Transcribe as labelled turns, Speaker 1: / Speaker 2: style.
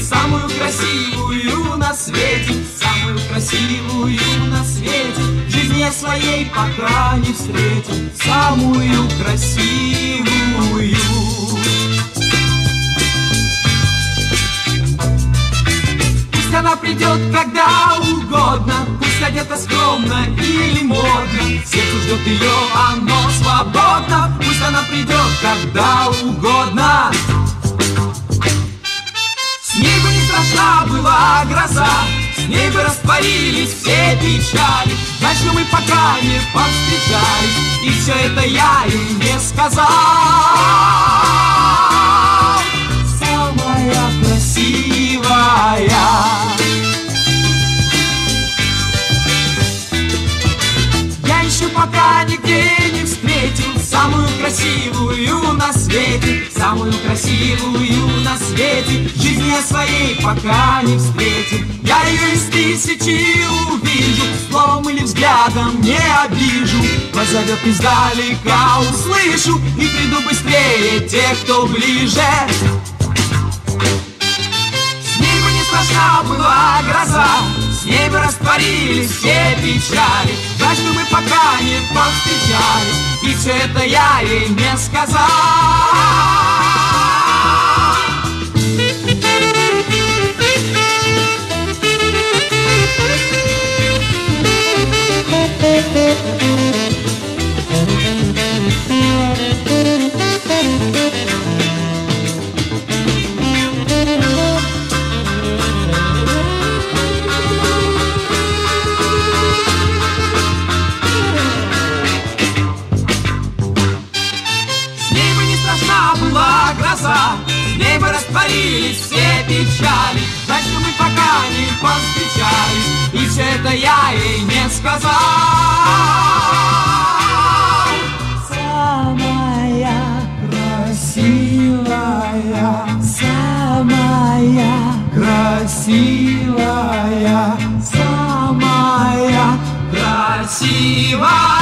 Speaker 1: самую красивую на свете, самую красивую на свете. В жизни своей пока не встретил самую красивую. Пусть она придет когда угодно, пусть одета скромно или модно. Сердце ждет ее, оно свободно, пусть она придет когда угодно. Бы не страшна была гроза, с ней бы растворились все печали. Что мы пока не повстречались, и все это я им не сказал. Самая красивая. Я еще пока нигде не встретил Самую красивую на свете Самую красивую на свете Жизни я своей пока не встретил Я ее из тысячи увижу Словом или взглядом не обижу. Позовет издалека, услышу И приду быстрее тех, кто ближе. С бы не страшна была бы растворились все печали. Жаль, что мы пока не повстречались И все это я ей не сказал была гроза. С ней бы растворились все печали. Что мы пока не повстречались И все это я ей не сказал. Самая красивая Самая красивая Самая красивая